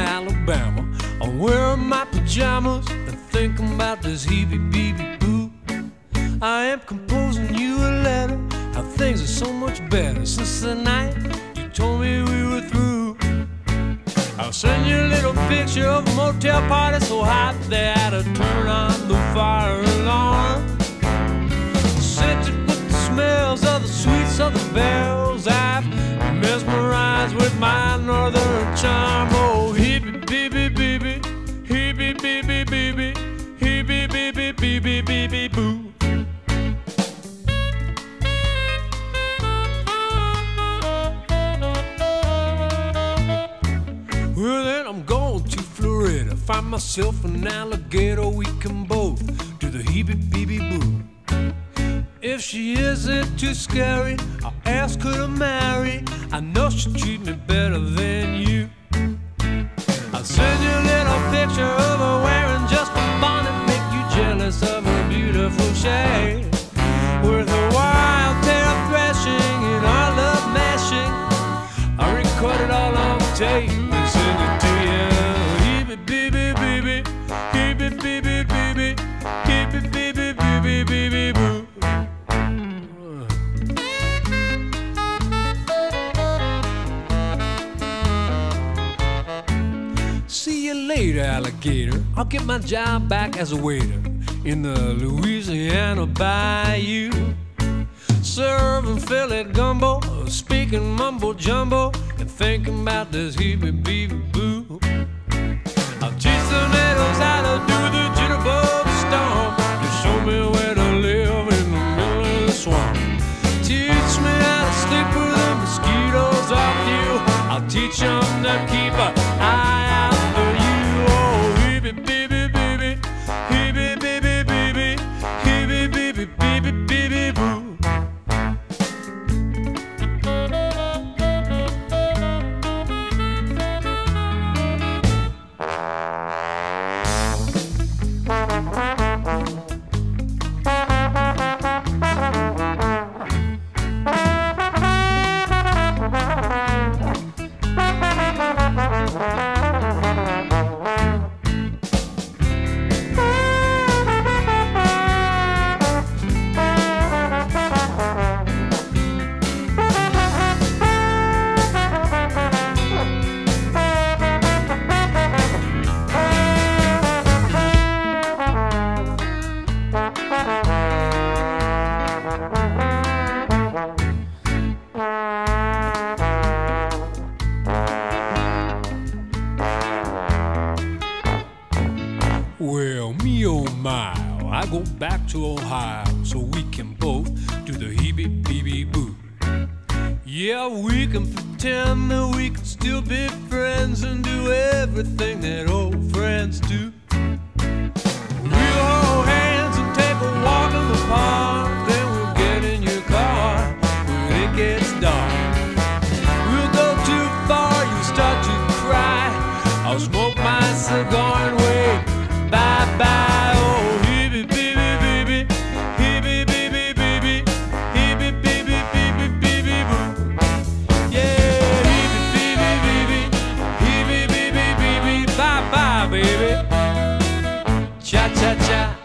Alabama. I'm wearing my pajamas and thinking about this heeby beeby boo. I am composing you a letter. How things are so much better since the night you told me we were through. I'll send you a little picture of a motel party so hot they had to turn on the fire alarm. Scented with the smells of the sweets of the bells. I've mesmerized with my northern charm. Find myself an alligator. We can both do the heeby beeby boo. If she isn't too scary, I'll ask her to marry. I know she'll treat me better than you. I'll send you a little picture of her wearing just a bonnet, make you jealous of her beautiful shade. With her wild tail threshing and our love mashing, I record it all on tape later, alligator. I'll get my job back as a waiter in the Louisiana Bayou. Serving filé gumbo, speaking mumbo jumbo, and thinking about this heeby beeby boo. I'll teach the natives how to do the jitterbug stomp. You show me where to live in the middle of the swamp. Teach me how to sleep with the mosquitoes off you. I'll teach them to keep an beeby Me oh my, I go back to Ohio so we can both do the heeby beeby boo. Yeah, we can pretend that we can still be friends and do everything that old friends do. We'll hold hands and take a walk in the park, then we'll get in your car when it gets dark. We'll go too far, you start to cry. I'll smoke my cigar cha cha.